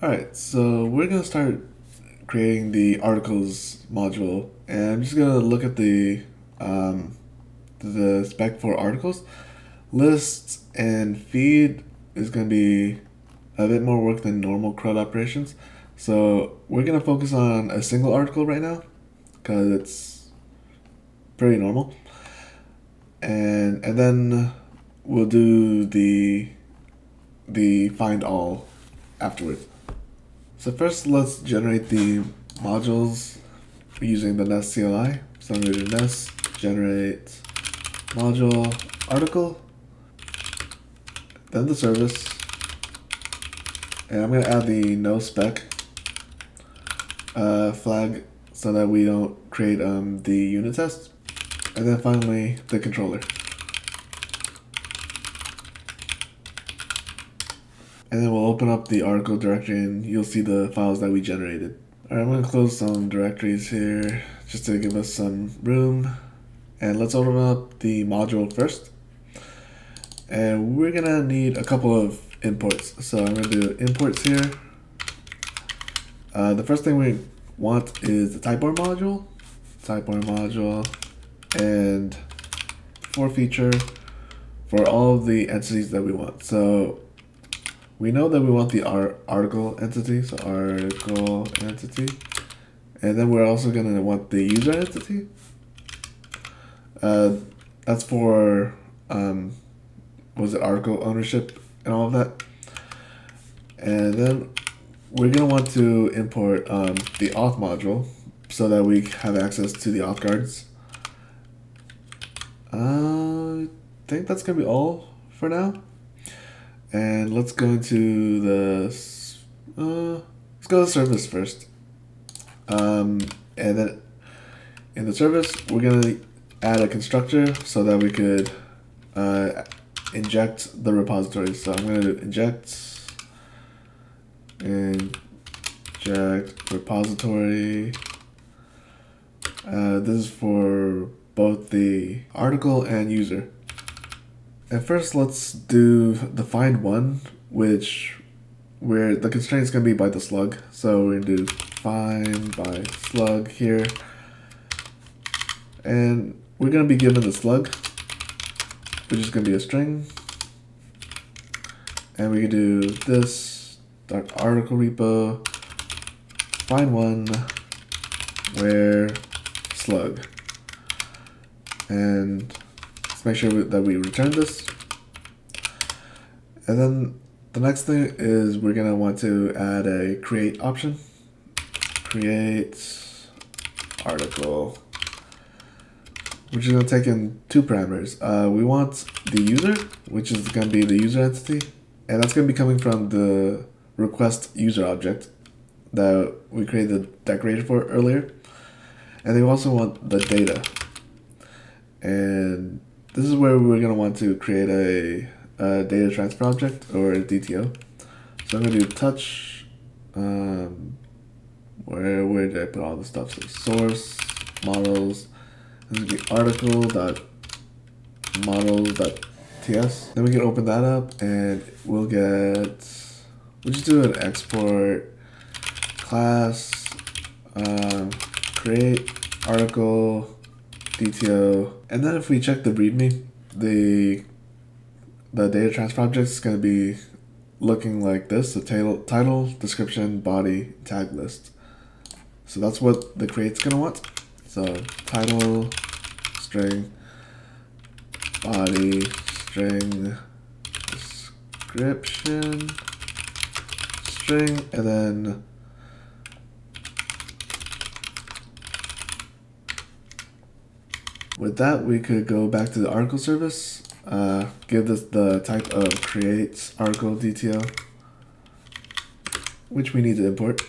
Alright, so we're going to start creating the articles module and I'm just going to look at the um, the spec for articles. Lists and feed is going to be a bit more work than normal CRUD operations. So we're going to focus on a single article right now because it's pretty normal. And and then we'll do the the find all afterwards. So first let's generate the modules using the Nest CLI. So I'm going to do Nest generate module article, then the service, and I'm going to add the no spec uh, flag so that we don't create um, the unit test, and then finally the controller. And then we'll open up the article directory and you'll see the files that we generated. Alright, I'm going to close some directories here just to give us some room. And let's open up the module first. And we're to need a couple of imports. So I'm to do imports here. Uh, the first thing we want is the TypeORM module. TypeORM module. And for feature for all of the entities that we want. So we know that we want the article entity, so article entity. And then we're also to want the user entity. Uh, that's for, um, was it article ownership and all of that. And then we're to want to import um, the auth module so that we have access to the auth guards. Uh, I think that's to be all for now. And let's go into the, uh, let's go to service first. Um, and then in the service, we're going to add a constructor so that we could uh, inject the repository. So I'm to inject inject repository. Uh, this is for both the article and user. And first, let's do the find one, which where the constraint is going to be by the slug. So we're going to do find by slug here. And we're going to be given the slug, which is going to be a string. And we can do this dot article repo find one where slug. And Let's make sure that we return this. And then the next thing is we're gonna want to add a create option. Create article, which is gonna take in two parameters. Uh, we want the user, which is gonna be the user entity, and that's gonna be coming from the request user object that we created the decorator for earlier. And they also want the data. And this is where we're going to want to create a, a, data transfer object or a DTO. So I'm going to do touch, um, where, where did I put all the stuff? So source, models, this is the article dot models dot ts. Then we can open that up and we'll get, we'll just do an export class, um, create article DTO. And then if we check the README, the the data transfer object is going to be looking like this, the title, title, description, body, tag list. So that's what the create's going to want. So title, string, body, string, description, string, and then With that, we could go back to the article service, uh, give this the type of create article DTO, which we need to import.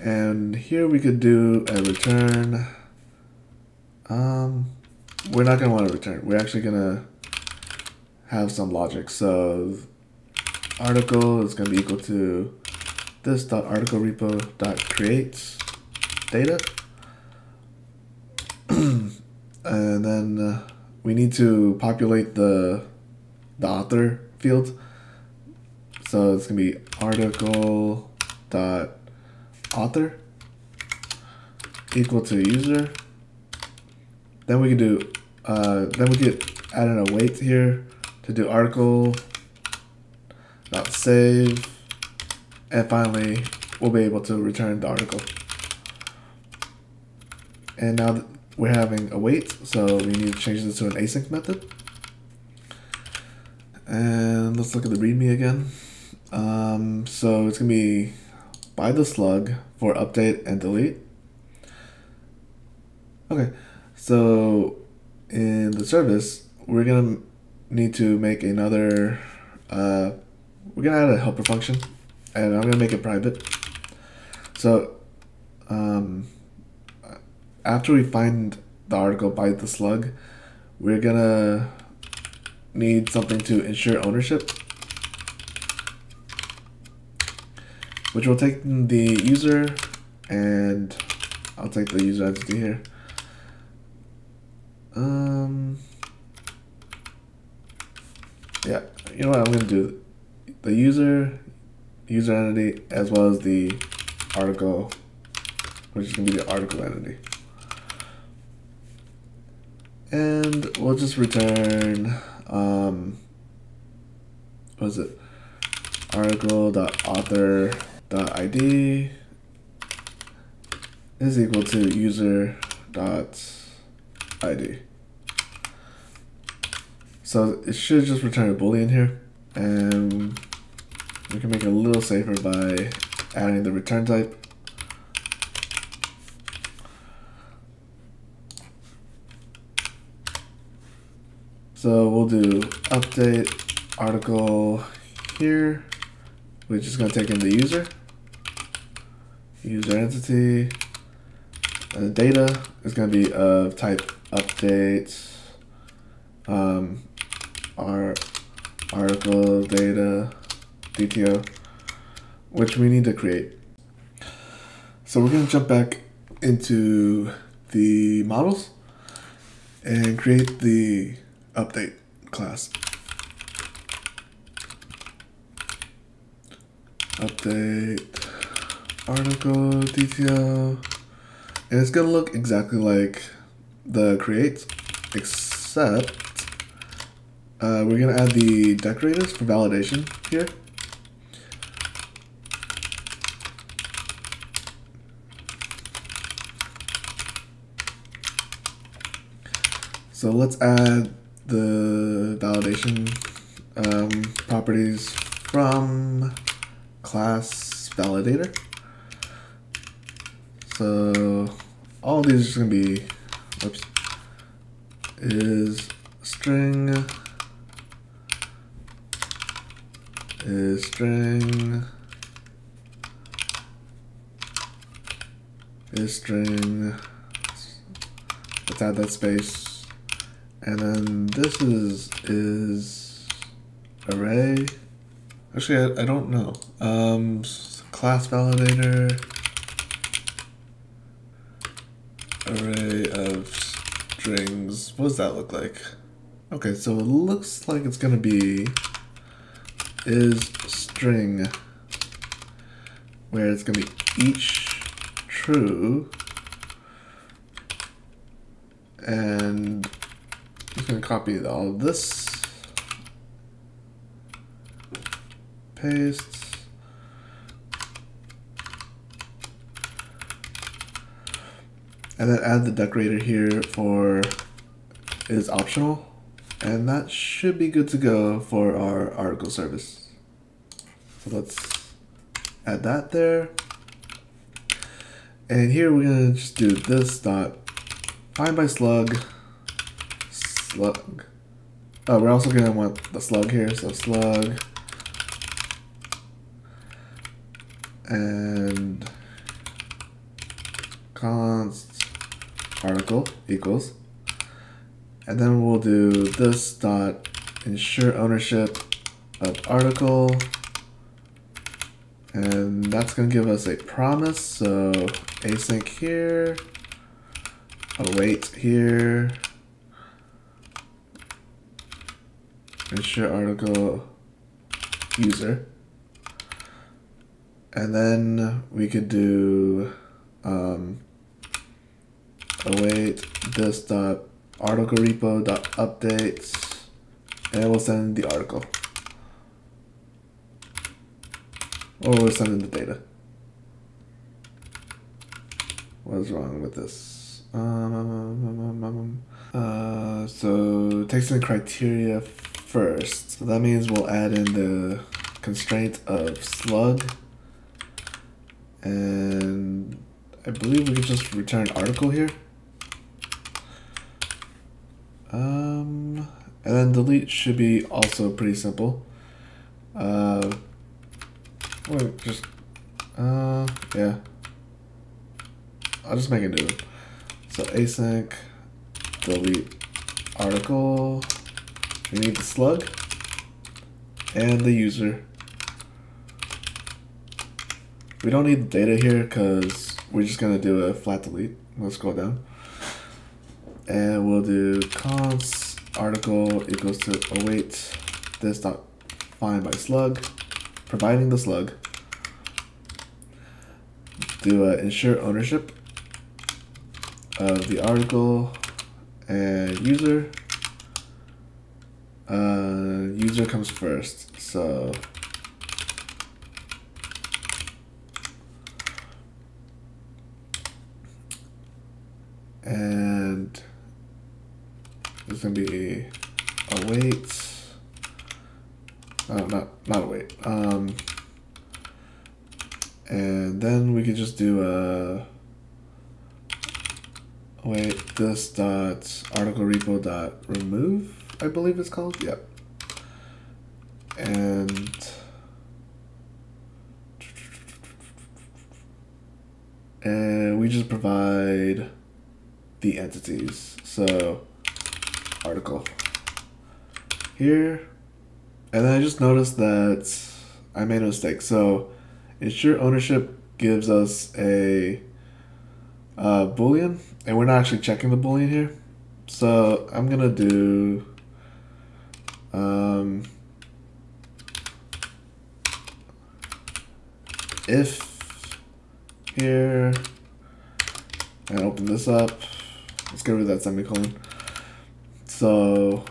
And here we could do a return. Um, we're not to want to return. We're actually to have some logic. So article is to be equal to this dot article repo dot create data and then uh, we need to populate the the author field. So it's gonna be article dot author equal to user. Then we can do uh, then we could add in a wait here to do article dot save and finally we'll be able to return the article. And now we're having a wait, so we need to change this to an async method. And let's look at the README again. Um, so it's gonna be by the slug for update and delete. Okay, so in the service, we're gonna need to make another, uh, we're gonna add a helper function and I'm gonna make it private. So, um, after we find the article by the slug, we're gonna need something to ensure ownership, which will take the user and I'll take the user entity here. Um, yeah, you know what I'm gonna do? The user, user entity, as well as the article, which is gonna be the article entity. And we'll just return, um, what is it? Article.author.id is equal to user.id. So it should just return a boolean here and we can make it a little safer by adding the return type So we'll do update article here, which is going to take in the user, user entity, and the data is going to be of type update, um, our article data, DTO, which we need to create. So we're going to jump back into the models and create the update class. Update article DTO. And it's gonna look exactly like the create, except uh, we're gonna add the decorators for validation here. So let's add the validation um, properties from class validator. So all these are going to be, whoops, is string, is string, is string, let's add that space and then this is is array. Actually, I, I don't know. Um, class validator. Array of strings. What does that look like? Okay, so it looks like it's gonna be is string where it's gonna be each true and you can copy all of this, paste, and then add the decorator here for is optional and that should be good to go for our article service. So let's add that there. And here we're gonna just do this dot find by slug slug. Oh, we're also gonna want the slug here, so slug. And const article equals. And then we'll do this dot ensure ownership of article. And that's gonna give us a promise. So async here, await here, ensure article user. And then we could do um, await this dot article repo dot updates and we'll send the article. Or we'll send in the data. What's wrong with this? Um, uh, so takes in criteria first. So that means we'll add in the constraint of slug. And I believe we can just return article here. Um, and then delete should be also pretty simple. Uh, wait, just, uh, yeah. I'll just make a new. So async, delete article. We need the slug and the user. We don't need the data here because we're just gonna do a flat delete. Let's scroll down. And we'll do const article equals to await this dot find by slug, providing the slug. Do a ensure ownership of the article and user. Uh, user comes first, so and there's gonna be a wait. Oh, not not a wait. Um, and then we can just do a wait this dot article repo dot remove. I believe it's called. Yep. And and we just provide the entities. So article here. And then I just noticed that I made a mistake. So ensure ownership gives us a uh, boolean and we're not actually checking the boolean here. So I'm gonna do um, if here and open this up Let's get rid of that semicolon. So,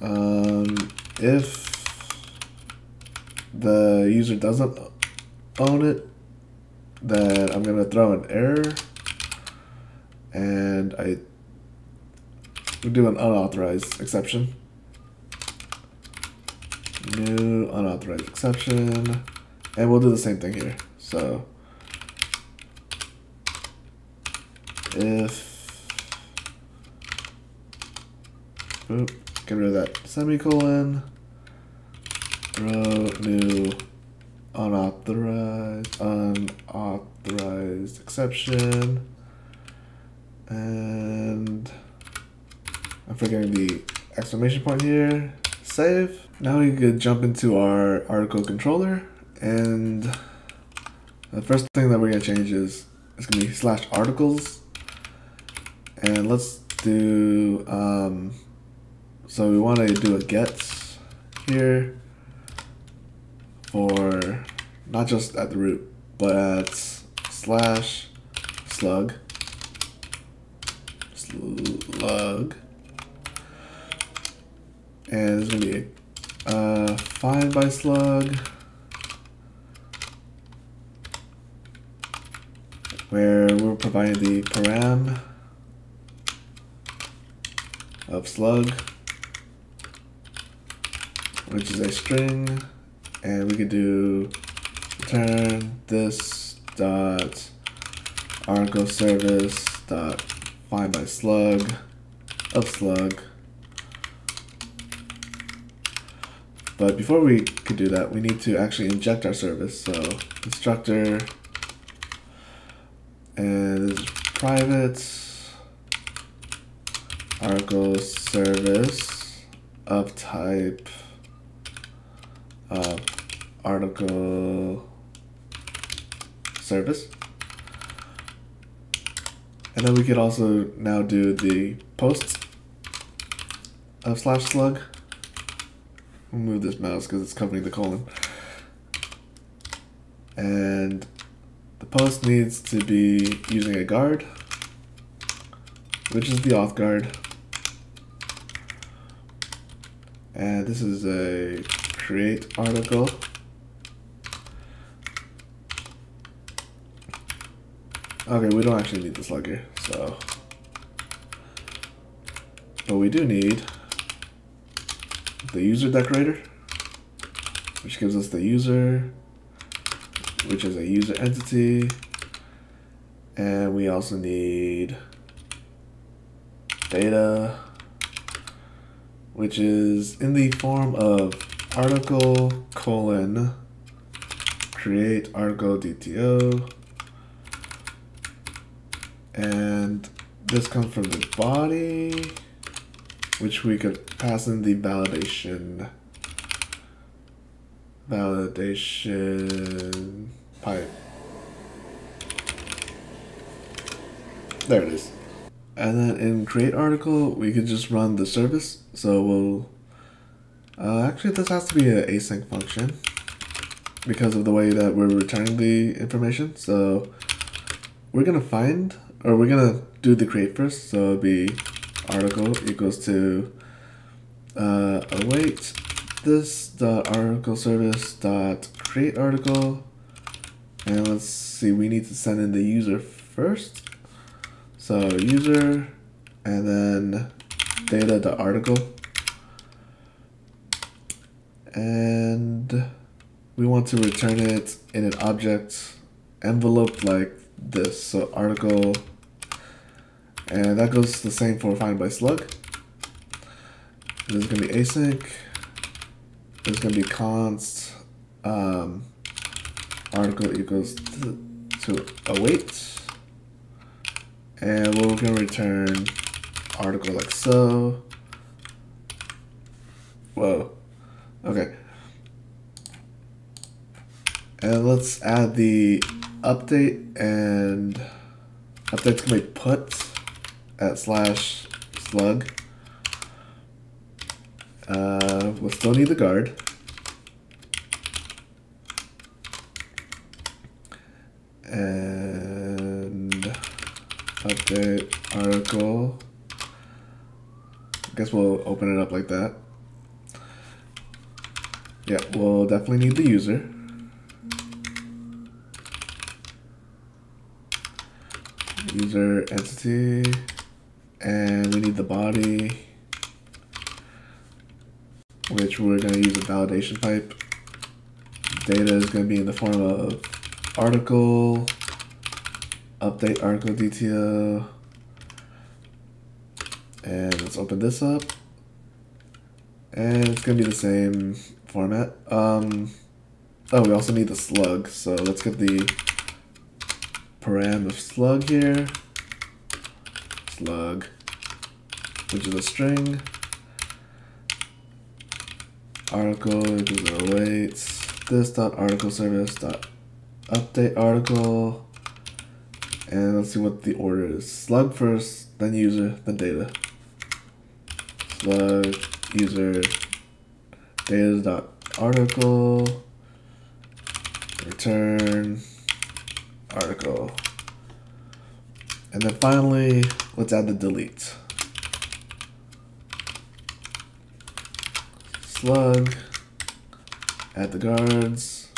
um, if the user doesn't own it, then I'm gonna throw an error, and I we do an unauthorized exception. New unauthorized exception, and we'll do the same thing here. So if oop, get rid of that semicolon row new unauthorized unauthorized exception and I'm forgetting the exclamation point here. Save. Now we could jump into our article controller and the first thing that we're to change is it's to be slash articles. And let's do, um, so we want to do a get here for not just at the root, but at slash slug, slug, and it's going to be uh, find by slug, where we're providing the param of slug, which is a string, and we could do return this dot article service dot find by slug of slug. But before we could do that, we need to actually inject our service. So instructor and private article service of type uh, article service. And then we could also now do the posts of slash slug. Move this mouse because it's covering the colon. And the post needs to be using a guard, which is the auth guard. And this is a create article. Okay, we don't actually need this slugger, so. But we do need the user decorator, which gives us the user, which is a user entity. And we also need data, which is in the form of article colon create article DTO. And this comes from the body, which we could pass in the validation validation pipe. There it is. And then in create article, we could just run the service. So we'll, uh, actually this has to be an async function because of the way that we're returning the information. So we're gonna find, or we're gonna do the create first. So it'll be article equals to uh, await this dot article service dot create article. And let's see we need to send in the user first. So user and then data dot article. And we want to return it in an object envelope like this. So article and that goes the same for find by slug this is going to be async there's going to be const um, article equals to, to await. And we're going to return article like so. Whoa. Okay. And let's add the update and update's gonna be put at slash slug. Uh, we'll still need the guard. And update article. I guess we'll open it up like that. Yeah, we'll definitely need the user. User entity. And we need the body which we're going to use a validation pipe. Data is going to be in the form of article, update article DTO, and let's open this up. And it's going to be the same format. Um, oh, we also need the slug, so let's get the param of slug here. Slug, which is a string article equals awaits this dot article service dot update article and let's see what the order is. Slug first then user then data. Slug user data dot article return article. And then finally let's add the delete slug, add the guards.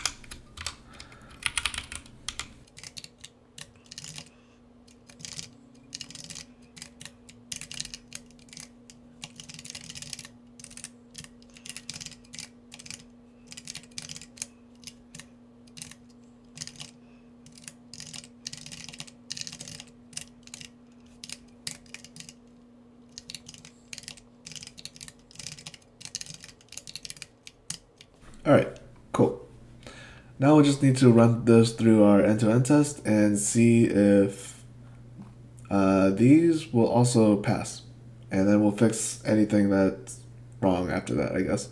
All right, cool. Now we just need to run this through our end-to-end test and see if uh, these will also pass. And then we'll fix anything that's wrong after that, I guess.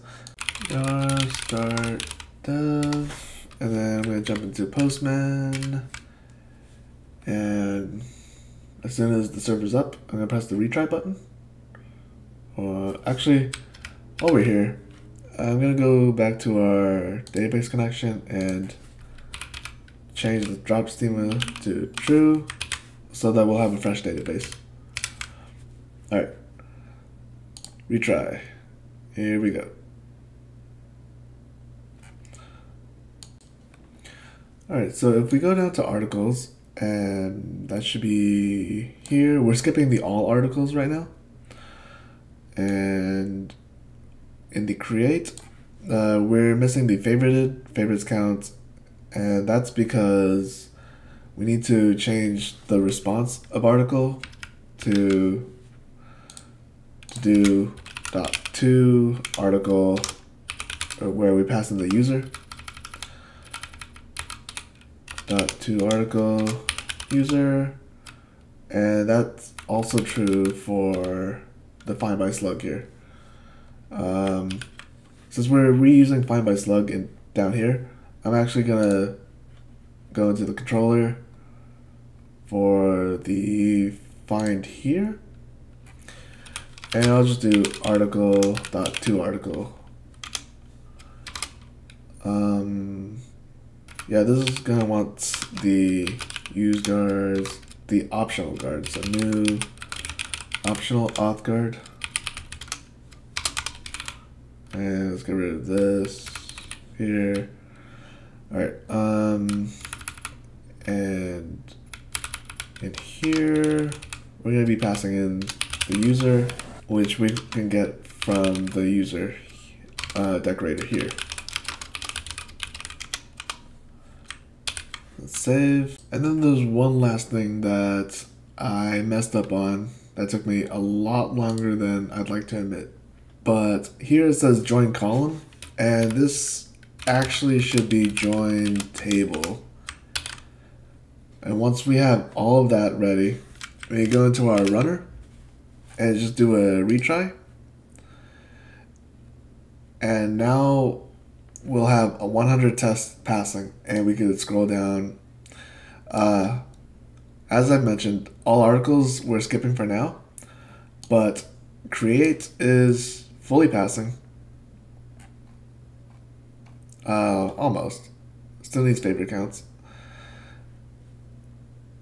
start dev, and then I'm gonna jump into Postman. And as soon as the server's up, I'm gonna press the retry button. Or actually, over here, I'm gonna go back to our database connection and change the drop schema to true so that we'll have a fresh database. All right, retry. Here we go. All right, so if we go down to articles, and that should be here. We're skipping the all articles right now. And in the create, uh, we're missing the favorited, favorites count, and that's because we need to change the response of article to, to do dot to article where we pass in the user. Dot to article user and that's also true for the find by slug here um, since we're reusing find by slug in down here I'm actually gonna go into the controller for the find here and I'll just do article dot to article um, yeah, this is gonna want the use guards, the optional guards, a new optional auth guard. Let's get rid of this here. Alright, um, and in here, we're gonna be passing in the user, which we can get from the user uh, decorator here. Let's save. And then there's one last thing that I messed up on that took me a lot longer than I'd like to admit. But here it says join column, and this actually should be join table. And once we have all of that ready, we go into our runner and just do a retry. And now we'll have a 100 test passing and we could scroll down. Uh, as I mentioned, all articles we're skipping for now, but create is fully passing. Uh, almost. Still needs favorite counts.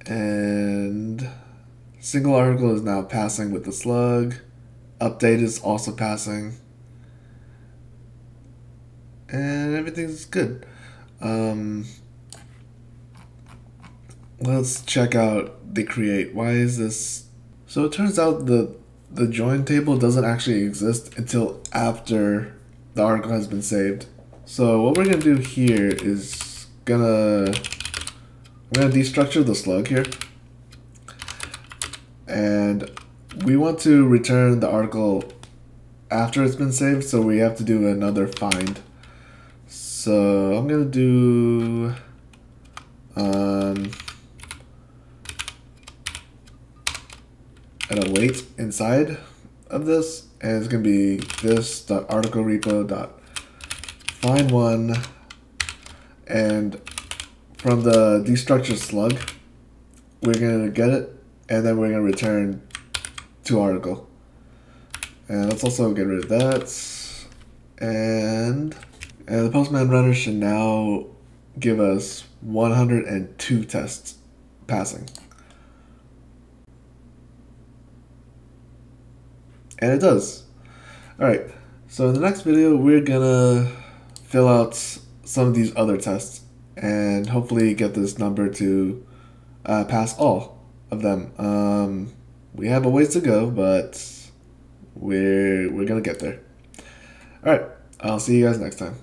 And single article is now passing with the slug. Update is also passing and everything's good. Um, let's check out the create. Why is this? So it turns out the the join table doesn't actually exist until after the article has been saved. So what we're gonna do here is gonna we're gonna destructure the slug here, and we want to return the article after it's been saved. So we have to do another find. So I'm gonna do um, an weight inside of this, and it's gonna be this dot article repo dot find one, and from the destructure slug, we're gonna get it, and then we're gonna return to article. And let's also get rid of that, and and the Postman Runner should now give us 102 tests passing. And it does. Alright, so in the next video, we're gonna fill out some of these other tests and hopefully get this number to uh, pass all of them. Um, we have a ways to go, but we're, we're gonna get there. Alright, I'll see you guys next time.